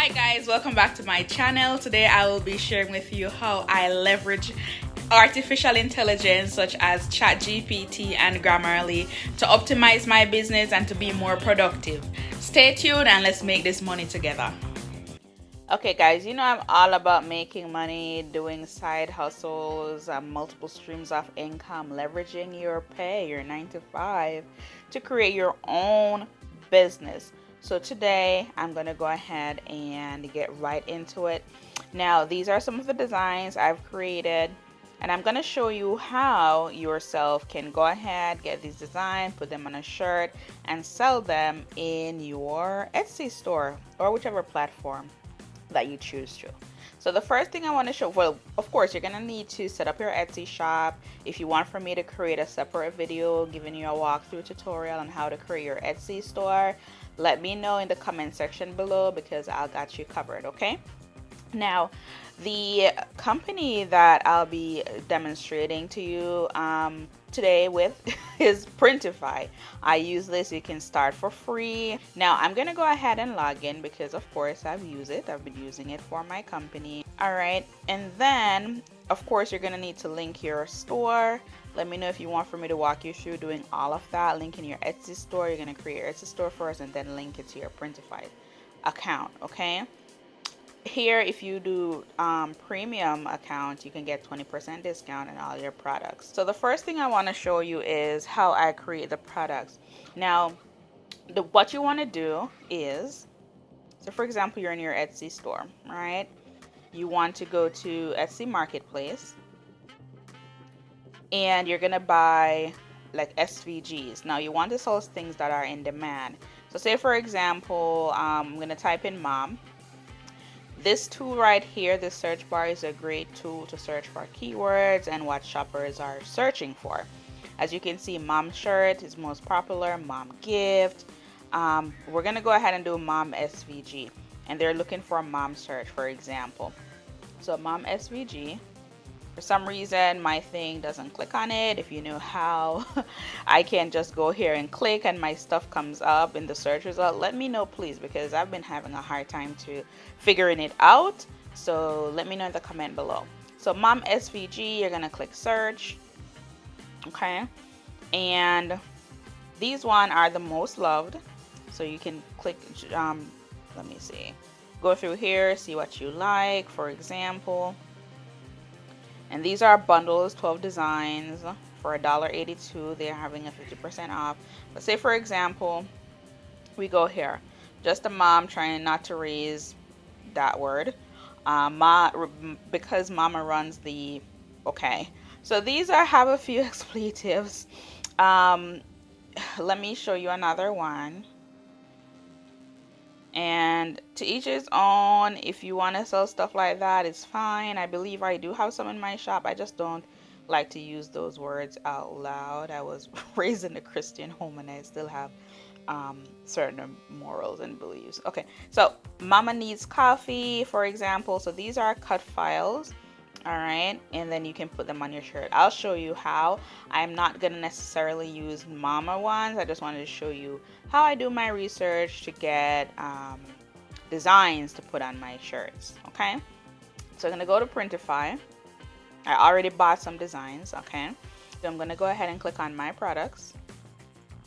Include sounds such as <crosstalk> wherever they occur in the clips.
Hi guys, welcome back to my channel. Today I will be sharing with you how I leverage artificial intelligence such as ChatGPT and Grammarly to optimize my business and to be more productive. Stay tuned and let's make this money together. Okay guys, you know I'm all about making money, doing side hustles, um, multiple streams of income, leveraging your pay, your 9 to 5 to create your own business. So today I'm going to go ahead and get right into it. Now these are some of the designs I've created and I'm going to show you how yourself can go ahead get these designs put them on a shirt and sell them in your Etsy store or whichever platform that you choose to so the first thing I want to show well of course you're gonna need to set up your Etsy shop if you want for me to create a separate video giving you a walkthrough tutorial on how to create your Etsy store let me know in the comment section below because I'll got you covered okay? Now the company that I'll be demonstrating to you um, today with <laughs> is Printify. I use this, you can start for free. Now I'm gonna go ahead and log in because of course I've used it. I've been using it for my company. All right, and then of course you're gonna need to link your store. Let me know if you want for me to walk you through doing all of that. Linking your Etsy store. You're gonna create your Etsy store first and then link it to your Printify account, okay? Here if you do um, premium account you can get 20% discount on all your products. So the first thing I want to show you is how I create the products. Now the what you want to do is so for example you're in your Etsy store right? You want to go to Etsy marketplace and you're gonna buy like SVGs now you want to sell things that are in demand. So say for example um, I'm gonna type in mom this tool right here, the search bar is a great tool to search for keywords and what shoppers are searching for. As you can see, mom shirt is most popular, mom gift. Um, we're gonna go ahead and do mom SVG and they're looking for a mom search, for example. So mom SVG, for some reason my thing doesn't click on it. If you know how <laughs> I can just go here and click and my stuff comes up in the search result. Let me know please because I've been having a hard time to figuring it out. So let me know in the comment below. So mom SVG you're gonna click search okay? And these one are the most loved. So you can click um, let me see. Go through here see what you like for example and these are bundles 12 designs for $1.82 they're having a 50% off. Let's say for example we go here. Just a mom trying not to raise that word. Uh, ma because mama runs the okay. So these are have a few <laughs> expletives. Um, let me show you another one and to each his own. If you want to sell stuff like that it's fine. I believe i do have some in my shop. I just don't like to use those words out loud. I was <laughs> raised in a christian home and i still have um, certain morals and beliefs. Okay so mama needs coffee for example. So these are cut files all right and then you can put them on your shirt. I'll show you how. I'm not gonna necessarily use mama ones. I just wanted to show you how I do my research to get um, designs to put on my shirts okay? So I'm gonna go to Printify. I already bought some designs okay? So I'm gonna go ahead and click on my products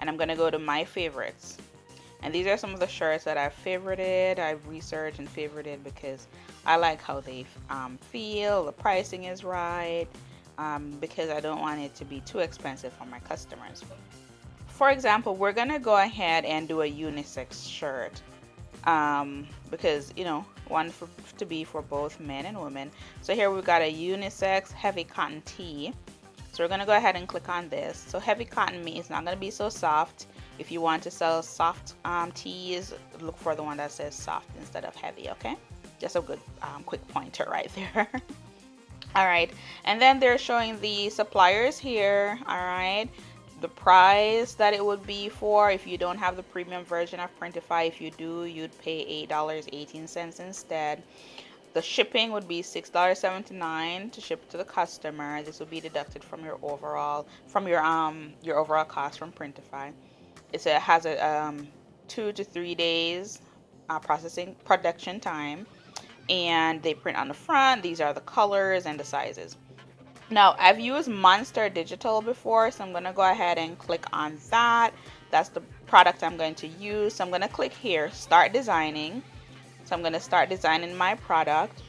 and I'm gonna go to my favorites. And these are some of the shirts that I've favorited I've researched and favorited because I like how they um, feel the pricing is right um, because I don't want it to be too expensive for my customers. For example we're gonna go ahead and do a unisex shirt um, because you know one for, to be for both men and women. So here we've got a unisex heavy cotton tee. So we're gonna go ahead and click on this. So heavy cotton means it's not gonna be so soft. If you want to sell soft um, tees, look for the one that says soft instead of heavy, okay? Just a good um, quick pointer right <laughs> there. all right, and then they're showing the suppliers here, all right? The price that it would be for if you don't have the premium version of Printify. If you do, you'd pay $8.18 instead. The shipping would be $6.79 to ship to the customer. This would be deducted from your overall from your um your overall cost from Printify. It's a, has a um, two to three days uh, processing production time and they print on the front. These are the colors and the sizes. Now I've used Monster Digital before so I'm gonna go ahead and click on that. That's the product I'm going to use. So I'm gonna click here start designing. So I'm gonna start designing my product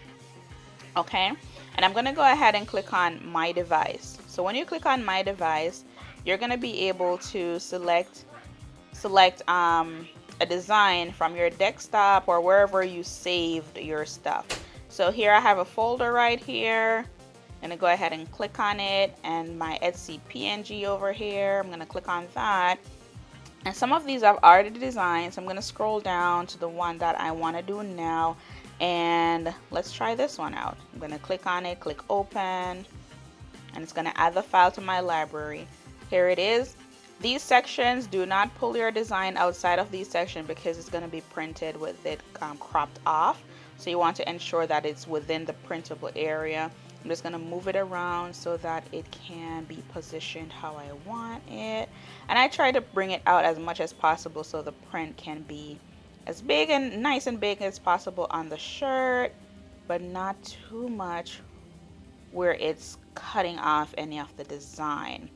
okay? And I'm gonna go ahead and click on my device. So when you click on my device you're gonna be able to select select um, a design from your desktop or wherever you saved your stuff. So here I have a folder right here. I'm gonna go ahead and click on it and my Etsy PNG over here. I'm gonna click on that. And some of these I've already designed. So I'm gonna scroll down to the one that I wanna do now. And let's try this one out. I'm gonna click on it, click open, and it's gonna add the file to my library. Here it is. These sections, do not pull your design outside of these sections because it's going to be printed with it um, cropped off. So you want to ensure that it's within the printable area. I'm just going to move it around so that it can be positioned how I want it. And I try to bring it out as much as possible so the print can be as big and nice and big as possible on the shirt, but not too much where it's cutting off any of the design.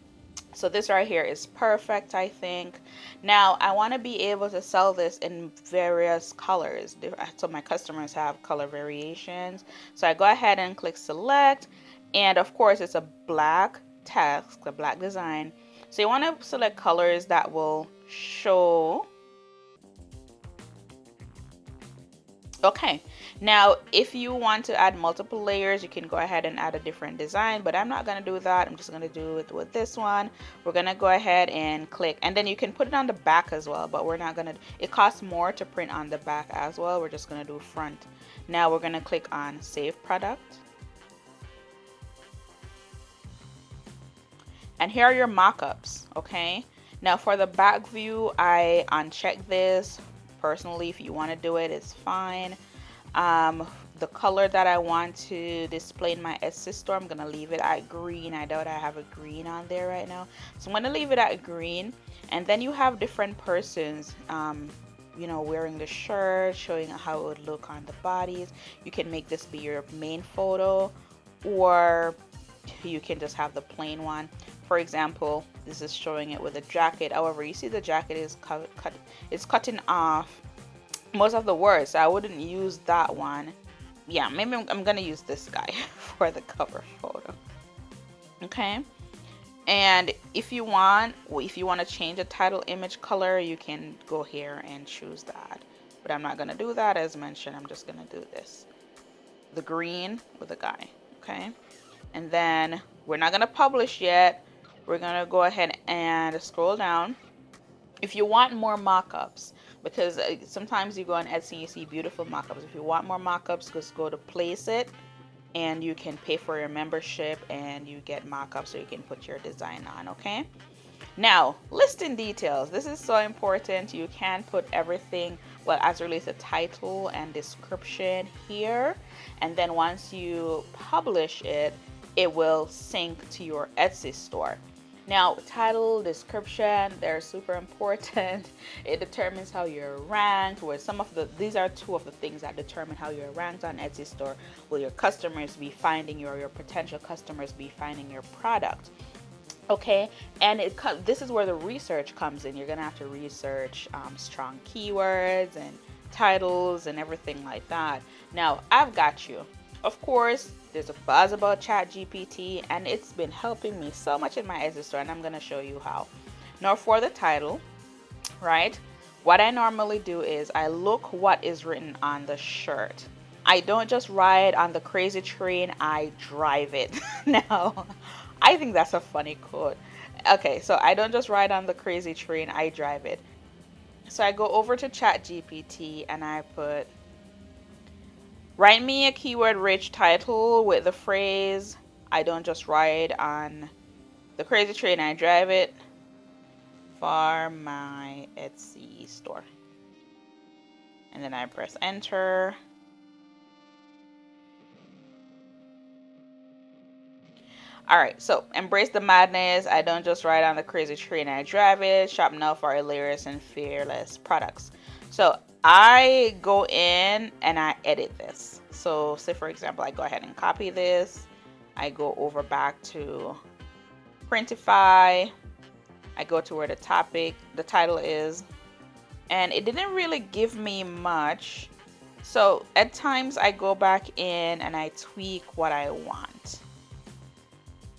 So this right here is perfect, I think. Now, I want to be able to sell this in various colors. Uh, so my customers have color variations. So I go ahead and click select. And of course, it's a black text, a black design. So you want to select colors that will show Okay, now if you want to add multiple layers, you can go ahead and add a different design, but I'm not going to do that. I'm just going to do it with this one. We're going to go ahead and click, and then you can put it on the back as well, but we're not going to, it costs more to print on the back as well. We're just going to do front. Now we're going to click on Save Product. And here are your mockups, okay? Now for the back view, I uncheck this personally if you want to do it it's fine. Um, the color that I want to display in my Etsy store I'm gonna leave it at green. I doubt I have a green on there right now. So I'm gonna leave it at green. And then you have different persons um, you know wearing the shirt showing how it would look on the bodies. You can make this be your main photo or you can just have the plain one. For example this is showing it with a jacket. However you see the jacket is cut, cut it's cutting off most of the words so I wouldn't use that one. Yeah maybe I'm, I'm gonna use this guy <laughs> for the cover photo. Okay? And if you want if you want to change the title image color you can go here and choose that. But I'm not gonna do that as mentioned. I'm just gonna do this. The green with the guy okay? And then we're not gonna publish yet we're gonna go ahead and scroll down. If you want more mock-ups because uh, sometimes you go on Etsy and you see beautiful mock-ups. If you want more mock-ups just go to Placeit and you can pay for your membership and you get mock-ups so you can put your design on okay? Now listing details. This is so important. You can put everything well as relates to title and description here and then once you publish it it will sync to your Etsy store now, title, description, they're super important. <laughs> It determines how you're ranked. Where some of the these are two of the things that determine how you're ranked on Etsy store. Will your customers be finding your your potential customers be finding your product? okay and it this is where the research comes in you're gonna have to research um, strong keywords and titles and everything like that now I've got you of course there's a buzz about ChatGPT and it's been helping me so much in my Etsy store and I'm going to show you how. Now for the title, right? What I normally do is I look what is written on the shirt. I don't just ride on the crazy train, I drive it. <laughs> now, I think that's a funny quote. Okay, so I don't just ride on the crazy train, I drive it. So I go over to ChatGPT and I put Write me a keyword rich title with the phrase, I don't just ride on the crazy train, I drive it for my Etsy store. And then I press enter. Alright, so embrace the madness. I don't just ride on the crazy train, I drive it. Shop now for hilarious and fearless products. So I go in and I edit this. So say for example, I go ahead and copy this. I go over back to Printify. I go to where the topic, the title is, and it didn't really give me much. So at times I go back in and I tweak what I want.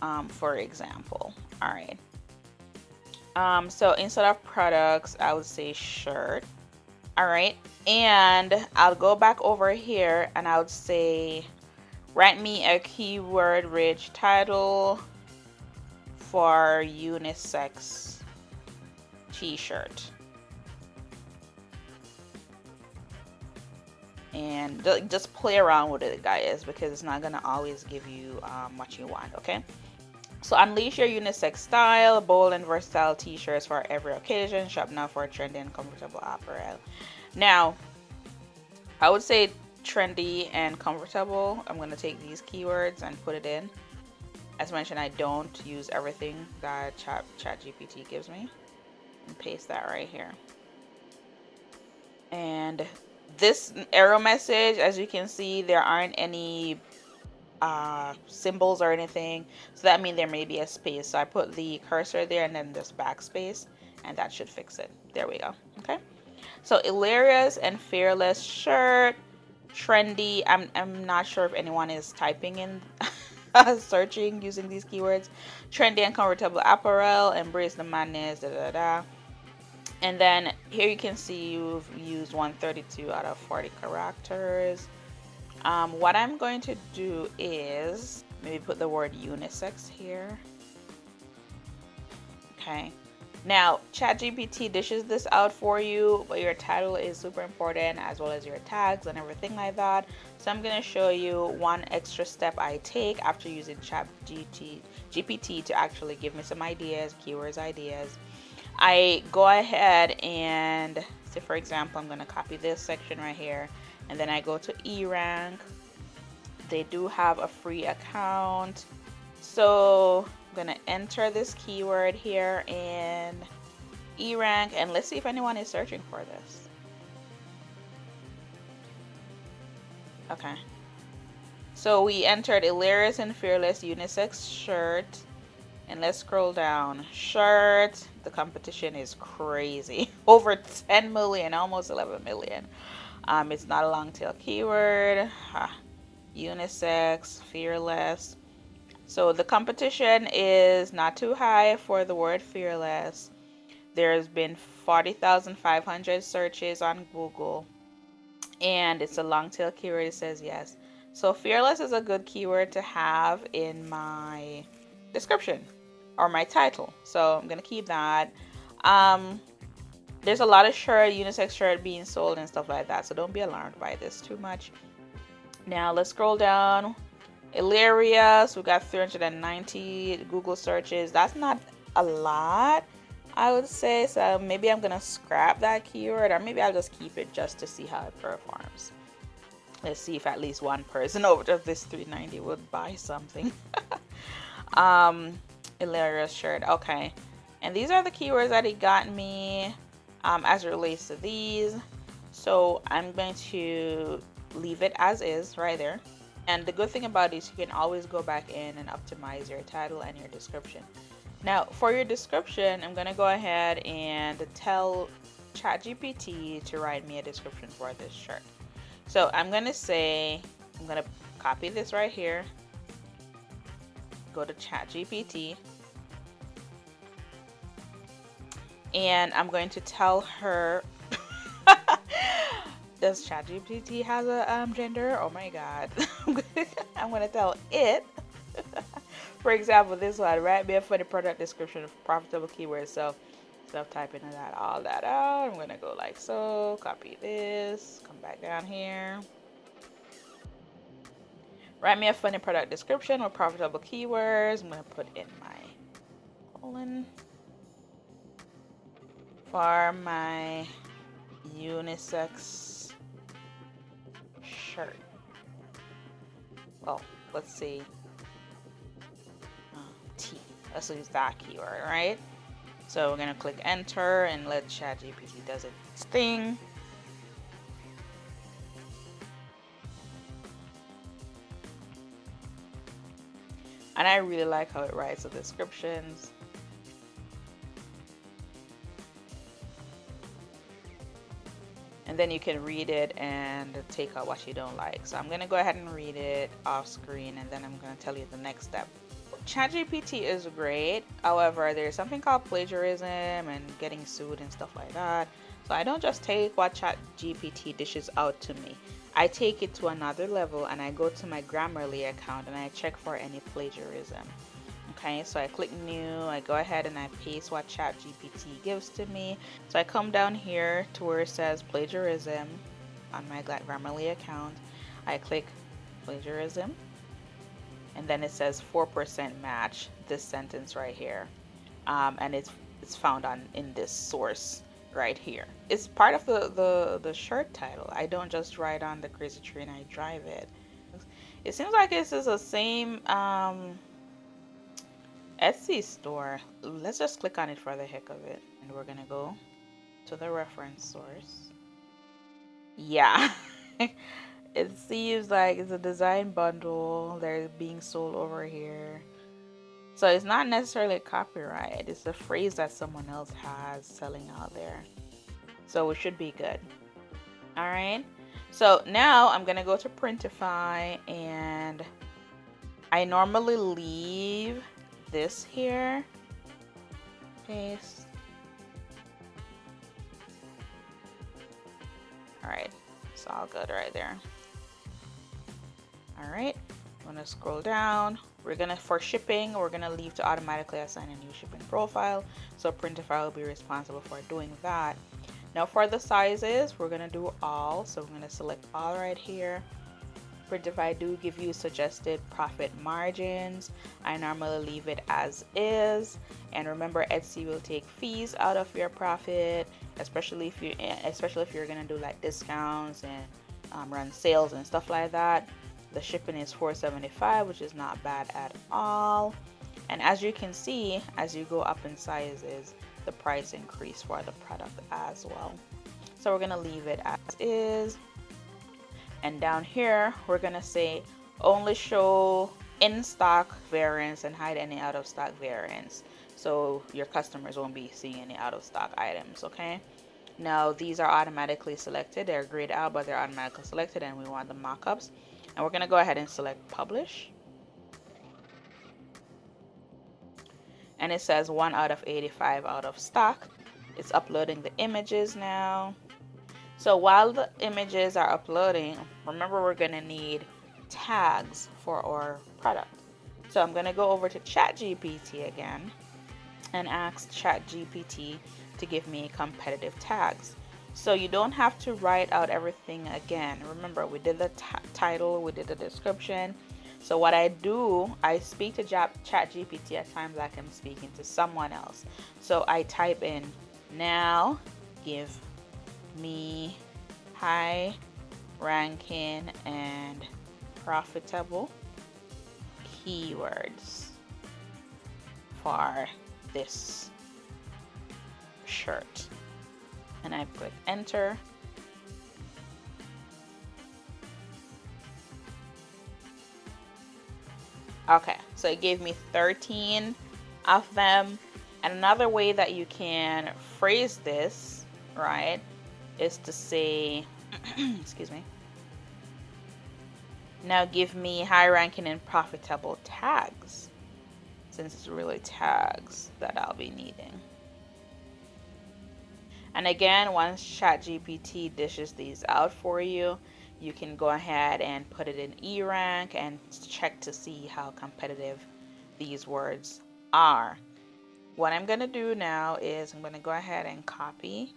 Um, for example, all right. Um, so instead of products, I would say shirt. All right. And I'll go back over here and I'll say, write me a keyword rich title for unisex t-shirt. and just play around with it guys because it's not gonna always give you um, what you want okay so unleash your unisex style bold and versatile t-shirts for every occasion. Shop now for trendy and comfortable apparel. Now i would say trendy and comfortable. I'm going to take these keywords and put it in. As mentioned i don't use everything that chat gpt gives me. And paste that right here. And this error message as you can see there aren't any uh, symbols or anything. So that means there may be a space. So I put the cursor there and then this backspace and that should fix it. There we go. Okay. So hilarious and fearless shirt trendy. I'm, I'm not sure if anyone is typing in <laughs> searching using these keywords. Trendy and comfortable apparel embrace the madness da da da and then here you can see you've used 132 out of 40 characters um, what I'm going to do is maybe put the word unisex here. Okay. Now ChatGPT dishes this out for you but your title is super important as well as your tags and everything like that. So I'm gonna show you one extra step I take after using ChatGPT GPT to actually give me some ideas keywords ideas. I go ahead and say for example I'm going to copy this section right here and then I go to E rank. they do have a free account. So I'm to enter this keyword here in E rank and let's see if anyone is searching for this. Okay. So we entered hilarious and fearless unisex shirt and let's scroll down. Shirt the competition is crazy. <laughs> Over 10 million almost 11 million um, it's not a long tail keyword huh. unisex fearless so the competition is not too high for the word fearless there's been 40,500 searches on Google and it's a long tail keyword it says yes so fearless is a good keyword to have in my description or my title. So I'm gonna keep that. Um, there's a lot of shirt, unisex shirt being sold and stuff like that. So don't be alarmed by this too much. Now let's scroll down. Hilarious, we got 390 Google searches. That's not a lot, I would say. So maybe I'm gonna scrap that keyword or maybe I'll just keep it just to see how it performs. Let's see if at least one person <laughs> over this 390 would buy something. <laughs> um, hilarious shirt okay and these are the keywords that it got me um, as it relates to these. So I'm going to leave it as is right there. And the good thing about this you can always go back in and optimize your title and your description. Now for your description I'm gonna go ahead and tell ChatGPT to write me a description for this shirt. So I'm gonna say I'm gonna copy this right here. Go to ChatGPT and I'm going to tell her <laughs> does ChatGPT has a um, gender? Oh my god. <laughs> I'm going to tell it. <laughs> For example, this one, write me a funny product description of profitable keywords. So, self typing that, all that out. I'm going to go like so, copy this, come back down here. Write me a funny product description with profitable keywords. I'm going to put in my colon for my unisex shirt. Well, let's see. Oh, T. Let's use that keyword, right? So we're gonna click enter and let ChatGPT does its thing. And I really like how it writes the descriptions. Then you can read it and take out what you don't like. So I'm gonna go ahead and read it off screen and then I'm gonna tell you the next step. ChatGPT is great. However there's something called plagiarism and getting sued and stuff like that. So I don't just take what ChatGPT dishes out to me. I take it to another level and I go to my Grammarly account and I check for any plagiarism okay so I click new I go ahead and I paste what ChatGPT gives to me. So I come down here to where it says plagiarism on my Grammarly account. I click plagiarism and then it says 4% match this sentence right here. Um, and it's it's found on in this source right here. It's part of the the the shirt title. I don't just write on the crazy train I drive it. It seems like this is the same um, Etsy store. Let's just click on it for the heck of it. And we're going to go to the reference source. Yeah. <laughs> it seems like it's a design bundle. They're being sold over here. So it's not necessarily a copyright. It's a phrase that someone else has selling out there. So it should be good. All right. So now I'm going to go to Printify and I normally leave this here. Paste. Alright, it's all good right there. Alright, I'm gonna scroll down. We're gonna, for shipping, we're gonna leave to automatically assign a new shipping profile. So Printify will be responsible for doing that. Now for the sizes, we're gonna do all. So we're gonna select all right here. Printify do give you suggested profit margins. I normally leave it as is. And remember, Etsy will take fees out of your profit, especially if you, especially if you're gonna do like discounts and um, run sales and stuff like that. The shipping is 4.75, which is not bad at all. And as you can see, as you go up in sizes, the price increase for the product as well. So we're gonna leave it as is and down here we're gonna say only show in stock variants and hide any out of stock variants so your customers won't be seeing any out of stock items okay? Now these are automatically selected. They're grayed out but they're automatically selected and we want the mockups. And we're gonna go ahead and select publish. And it says one out of 85 out of stock. It's uploading the images now so while the images are uploading, remember we're going to need tags for our product. So I'm going to go over to ChatGPT again and ask ChatGPT to give me competitive tags. So you don't have to write out everything again. Remember, we did the title, we did the description. So what I do, I speak to ChatGPT at times like I'm speaking to someone else. So I type in, now give me. High ranking and profitable keywords for this shirt. And I click enter. Okay so it gave me 13 of them. And another way that you can phrase this right is to say, <clears throat> excuse me, now give me high ranking and profitable tags, since it's really tags that I'll be needing. And again, once ChatGPT dishes these out for you, you can go ahead and put it in eRank and check to see how competitive these words are. What I'm going to do now is I'm going to go ahead and copy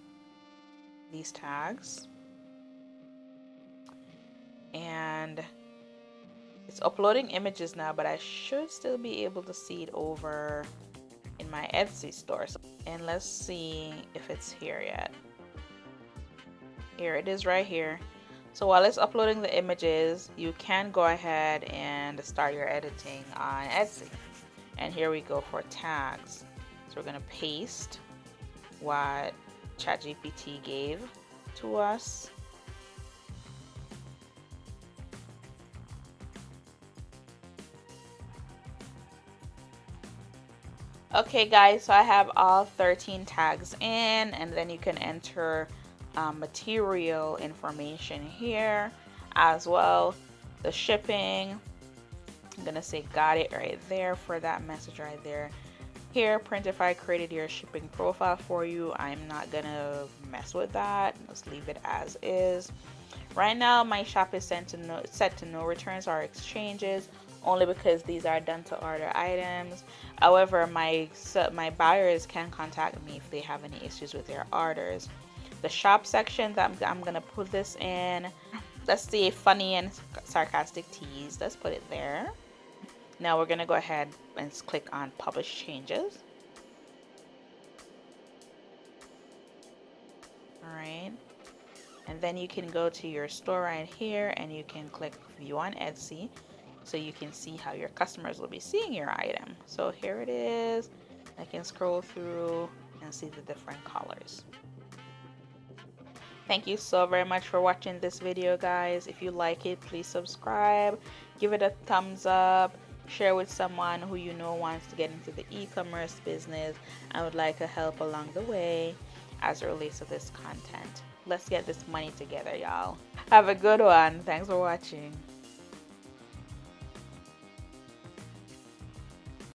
these tags. And it's uploading images now but I should still be able to see it over in my Etsy store. So, and let's see if it's here yet. Here it is right here. So while it's uploading the images you can go ahead and start your editing on Etsy. And here we go for tags. So we're gonna paste what ChatGPT gave to us. Okay guys, so I have all 13 tags in and then you can enter um, material information here as well. The shipping, I'm gonna say got it right there for that message right there. Here, Printify created your shipping profile for you. I'm not gonna mess with that. Let's leave it as is. Right now, my shop is set to no, set to no returns or exchanges only because these are done to order items. However, my my buyers can contact me if they have any issues with their orders. The shop section that I'm, I'm gonna put this in. Let's see funny and sarcastic tees. Let's put it there. Now we're gonna go ahead and click on publish changes. Alright. And then you can go to your store right here and you can click view on Etsy so you can see how your customers will be seeing your item. So here it is. I can scroll through and see the different colors. Thank you so very much for watching this video guys. If you like it, please subscribe, give it a thumbs up, share with someone who you know wants to get into the e-commerce business and would like a help along the way as it relates to this content. Let's get this money together, y'all. Have a good one. Thanks for watching.